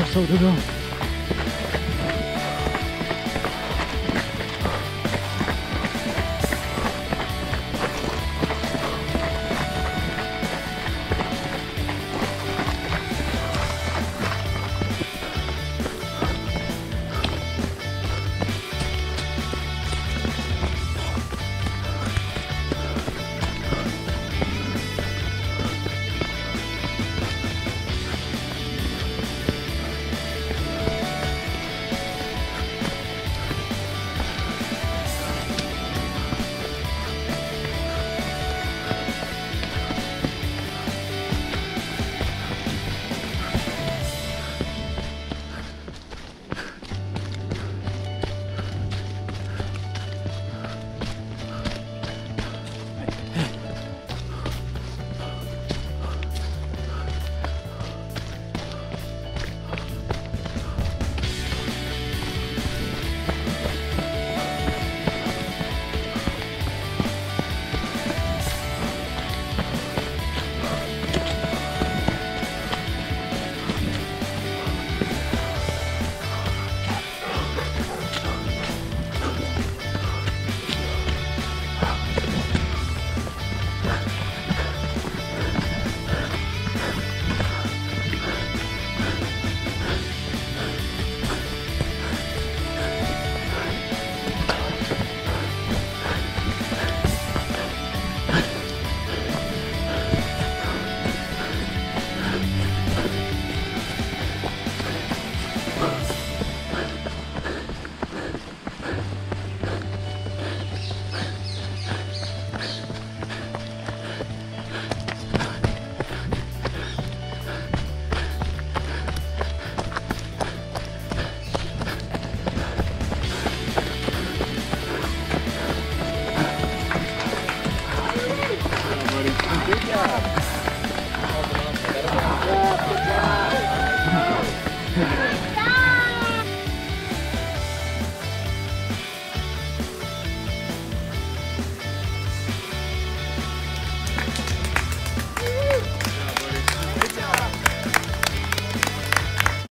episode to go.